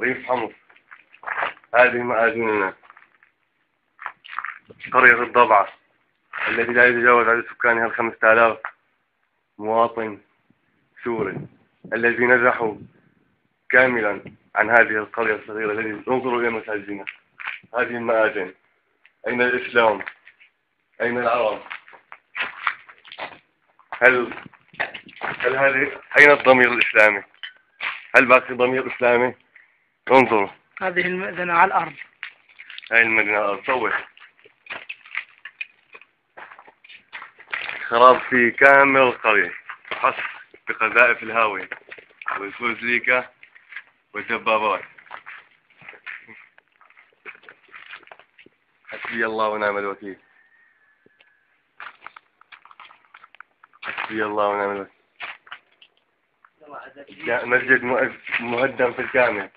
ريف حمص. هذه مآذننا قرية الضبعة التي لا يتجاوز عدد سكانها الخمسة آلاف مواطن سوري. الذي نزحوا كاملا عن هذه القرية الصغيرة التي انظروا إلى مساجدنا. هذه المآذن. أين الإسلام؟ أين العرب؟ هل هل هذه أين الضمير الإسلامي؟ هل باقي ضمير إسلامي؟ انظروا هذه المأذنة على الأرض. هاي المدينة صوت خراب في كامل القرية حص بقذائف الهاوية والفوزليكا والدبابات حسبي الله ونعم الوكيل. حسبي الله ونعم الوكيل. مسجد مهدم في الكامل.